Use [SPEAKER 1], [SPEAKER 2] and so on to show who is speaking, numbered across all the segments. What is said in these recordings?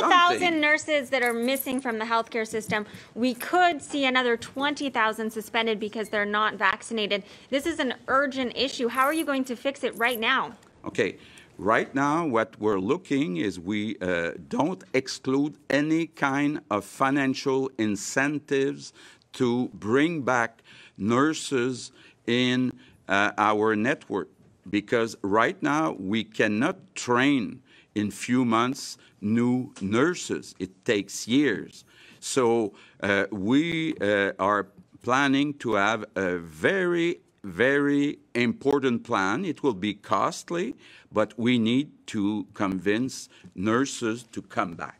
[SPEAKER 1] 100,000 nurses that are missing from the healthcare system. We could see another 20,000 suspended because they're not vaccinated. This is an urgent issue. How are you going to fix it right now?
[SPEAKER 2] Okay. Right now, what we're looking is we uh, don't exclude any kind of financial incentives to bring back nurses in uh, our network because right now we cannot train in few months new nurses. It takes years. So uh, we uh, are planning to have a very, very important plan. It will be costly, but we need to convince nurses to come back.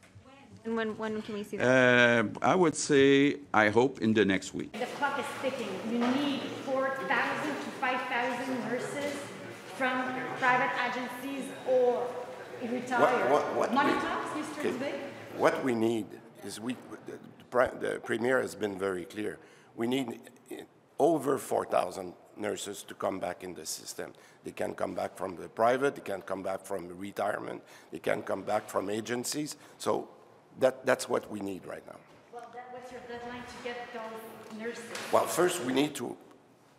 [SPEAKER 1] And when, when can we see that?
[SPEAKER 2] Uh, I would say, I hope in the next week.
[SPEAKER 3] The clock is ticking. You need 4,000 to 5,000 nurses from private agencies or
[SPEAKER 4] What- what- what
[SPEAKER 3] Money
[SPEAKER 4] we-
[SPEAKER 3] talks, Mr.
[SPEAKER 4] Okay.
[SPEAKER 3] Dubé?
[SPEAKER 4] What we need is we, the, the Premier has been very clear. We need eh, over 4,000 nurses to come back in the system. They can come back from the private, they can come back from retirement, they can come back from agencies. So that, that's what we need right now.
[SPEAKER 3] Well, that, what's your deadline to get those nurses?
[SPEAKER 4] Well, first, we need to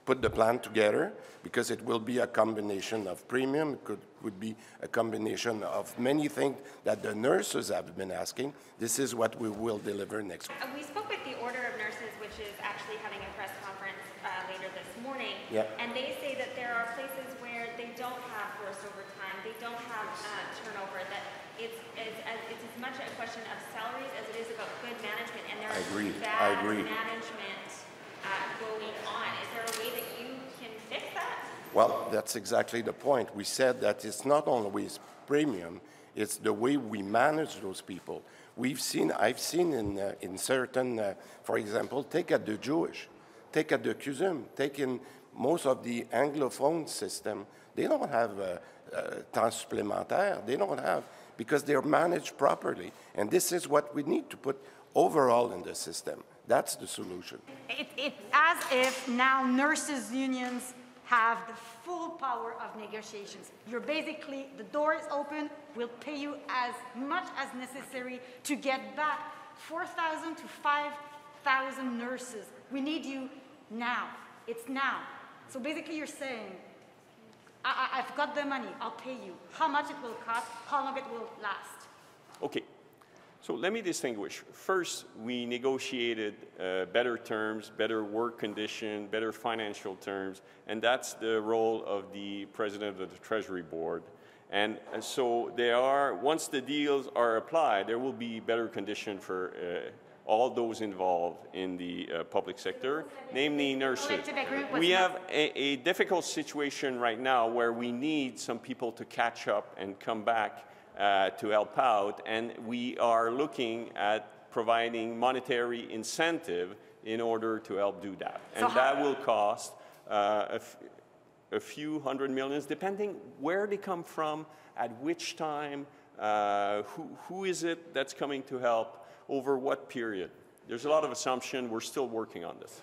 [SPEAKER 4] put the plan together because it will be a combination of premium, it could, would be a combination of many things that the nurses have been asking. This is what we will deliver next week.
[SPEAKER 1] Uh, We spoke with the Order of Nurses, which is actually having a press conference uh, later this morning.
[SPEAKER 4] Yeah.
[SPEAKER 1] And they say that there are places where they don't have forced overtime, they don't have uh, turnover, that it's, it's, as- it's as much a question of salaries as it is about good management. And there
[SPEAKER 4] I
[SPEAKER 1] is
[SPEAKER 4] agree. I
[SPEAKER 1] bad
[SPEAKER 4] agree.
[SPEAKER 1] management uh, going on. Is there a way that you can fix that?
[SPEAKER 4] Well, that's exactly the point. We said that it's not always premium, it's the way we manage those people. We've seen, I've seen in, uh, in certain, uh, for example, take at the Jewish, take at the CUSM, take in most of the Anglophone system, they don't have uh, uh, temps supplémentaire, they don't have, because they're managed properly. And this is what we need to put overall in the system. That's the solution.
[SPEAKER 3] It, it's as if now nurses' unions have the full power of negotiations. You're basically, the door is open, we'll pay you as much as necessary to get back 4,000 to 5,000 nurses. We need you now. It's now. So basically, you're saying, I, I've got the money, I'll pay you. How much it will cost, how long it will last.
[SPEAKER 5] Okay. So let me distinguish. First, we negotiated uh, better terms, better work condition, better financial terms, and that's the role of the president of the Treasury Board. And uh, so there are, once the deals are applied, there will be better condition for uh, all those involved in the uh, public sector, namely nurses. We have a, a difficult situation right now where we need some people to catch up and come back to help out, and we are looking at providing monetary incentive in order to help do that.
[SPEAKER 3] So
[SPEAKER 5] and that will cost uh, a, f- a few hundred millions, depending where they come from, at which time, uh, who, who is it that's coming to help, over what period. There's a lot of assumption. We're still working on this.